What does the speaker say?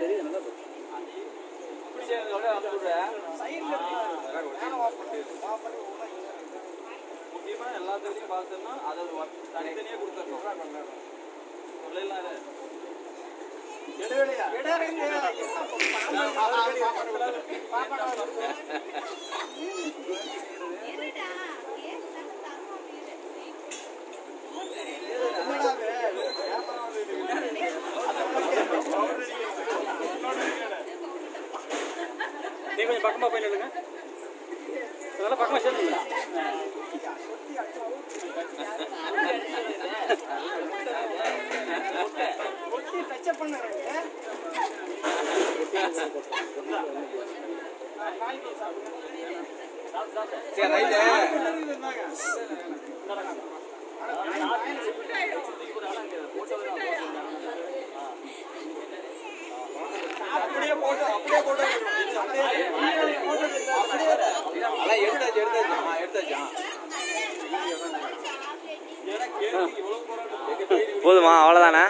தெரியுது நல்லா முக்கியமாக எல்லாத்துலையும் பார்த்தோம்னா அது தனித்தனியாக கொடுத்துருக்கோம் சொல்லலாம் இடைவெளியா நீ கொஞ்சம் பக்கமாக போய் நில்லுங்க அதெல்லாம் பக்கமாக சேர்ந்துங்க சரி ரைட்டு. அதான் எடுத்தாச்சு எடுத்தாச்சு ஆ போதுமா அவ்வளோதானே